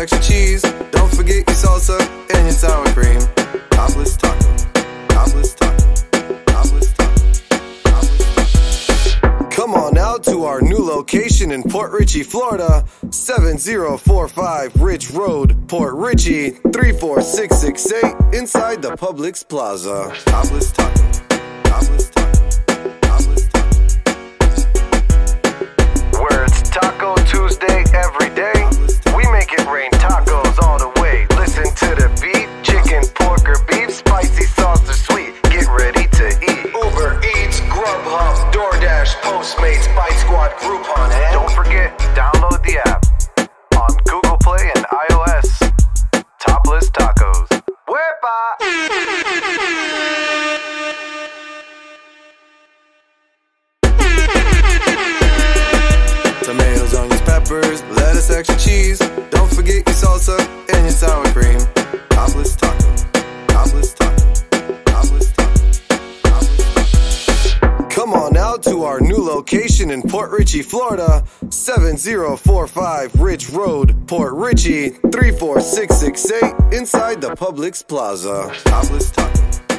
extra cheese. Don't forget your salsa and your sour cream. Topless taco, topless taco, topless taco. Come on out to our new location in Port Richey, Florida. 7045 Ridge Road, Port Richey, 34668, inside the Publix Plaza. Topless taco, topless taco, Or beef, spicy sauce or sweet. Get ready to eat. Uber Eats, Grubhub, DoorDash, Postmates, Bite Squad, Groupon, and don't forget, download the app on Google Play and iOS. Topless Tacos. Wepa! Tomatoes, onions, peppers, lettuce, extra cheese. Don't forget your salsa out to our new location in Port Richey, Florida. 7045 Ridge Road, Port Richey, 34668, inside the Publix Plaza. Topless taco.